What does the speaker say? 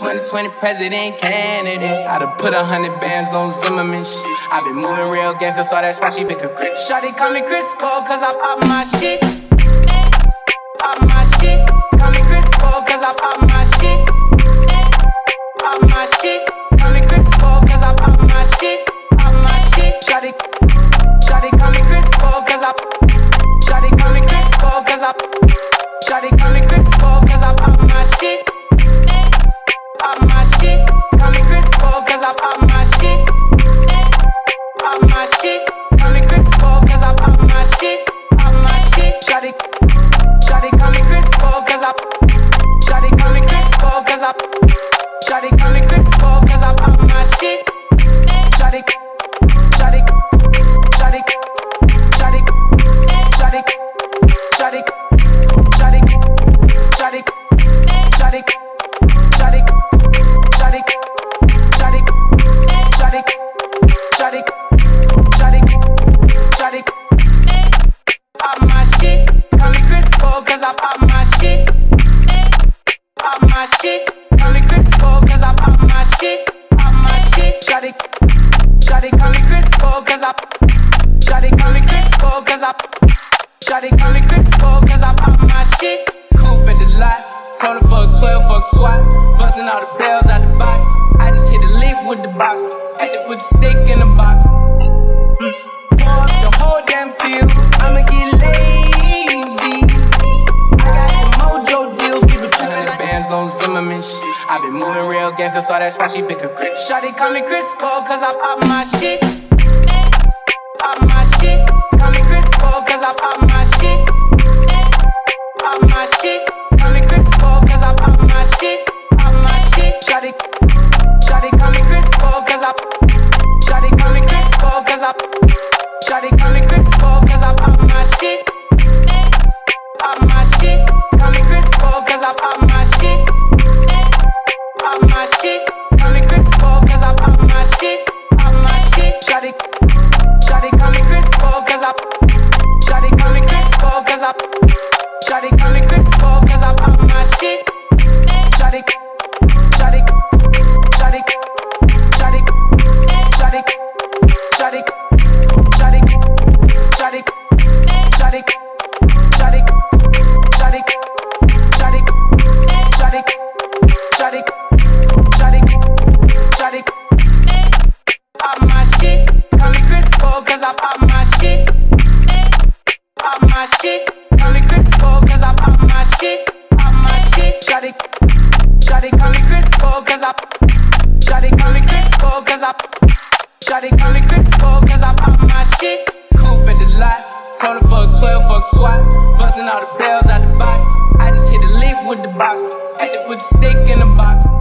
2020 president candidate. I done put a hundred bands on Zimmerman shit. I been moving real gangster, so that's why she pick a crit. Shawty call me Crisco, cause I pop my shit. Shawty, Shawty, Shawty, Shawty, Shawty, Shawty, Shawty, Shawty, Shawty, Shawty, Shawty, Shawty, Shawty, Shawty, Shawty, Shawty, pop my shit. Call me Crisco, cause I pop my shit. Pop my shit. Call me Crisco, cause I, Shawty, call me Crisco, cause I, Shawty, call me Crisco, cause I pop my shit. Coupe at the lot. Told her fuck 12, fuck SWAT. Busting all the bells out the box. I just hit the lick with the box. Had to put the stick in the box. Mm. The whole damn seal. Zimmerman shit. I been moving real gangster, so that's why she pick a crit. Shawty call me Crisco, cause I pop my shit. Pop my shit. Call me Crisco, cause I pop my shit. Pop my shit. Shawty call me Crisco, cause I, Shawty call me Crisco, cause I, Shawty call me Crisco, cause I, Shawty call me Crisco, oh, cause I, Shawty call me Crisco, oh, cause I pop my shit. Coupe at the lot. Told her fuck 12, fuck SWAT. Busting all the bells out the box. I just hit the lick with the box. Had to put the stick in the box.